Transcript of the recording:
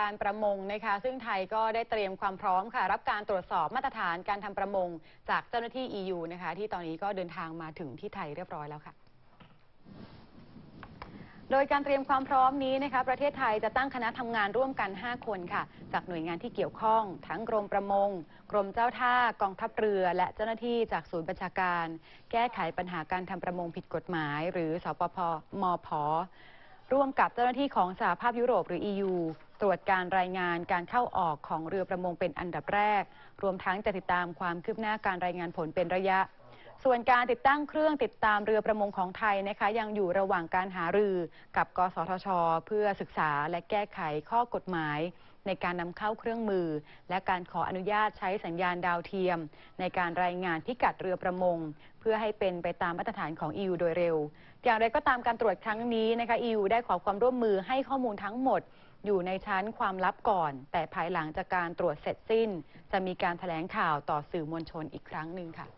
การประมงนะคะ ซึ่งไทยก็ได้เตรียมความพร้อมค่ะ รับการตรวจสอบมาตรฐานการทำประมง จากเจ้าหน้าที่ EU นะคะ ที่ตอนนี้ก็เดินทางมาถึงที่ไทยเรียบร้อยแล้วค่ะโดยการเตรียมความพร้อมนี้นะคะประเทศไทยจะตั้งคณะทำงานร่วมกัน 5 คนค่ะ จากหน่วยงานที่เกี่ยวข้อง ทั้งกรมประมง กรมเจ้าท่ากองทัพเรือ และเจ้าหน้าที่จากศูนย์บัญชาการ แก้ไขปัญหาการทำประมงผิดกฎหมาย หรือสปพมพร่วมกับเจ้าหน้าที่ของสหภาพยุโรปหรือ EU ตรวจการรายงานการเข้าออกของเรือประมงเป็นอันดับแรก รวมทั้งจะติดตามความคืบหน้าการรายงานผลเป็นระยะ ส่วนการติดตั้งเครื่องติดตามเรือประมงของไทยนะคะ ยังอยู่ระหว่างการหารือกับ กสทช เพื่อศึกษาและแก้ไขข้อกฎหมาย ในการนำเข้าเครื่องมือ และการขออนุญาตใช้สัญญาณดาวเทียม ในการรายงานพิกัดเรือประมง เพื่อให้เป็นไปตามมาตรฐานของ EU โดยเร็ว อย่างไรก็ตามการตรวจครั้งนี้นะคะ EU ได้ขอความร่วมมือให้ข้อมูลทั้งหมดอยู่ในชั้นความลับก่อน แต่ภายหลังจากการตรวจเสร็จสิ้น จะมีการแถลงข่าวต่อสื่อมวลชนอีกครั้งหนึ่งค่ะ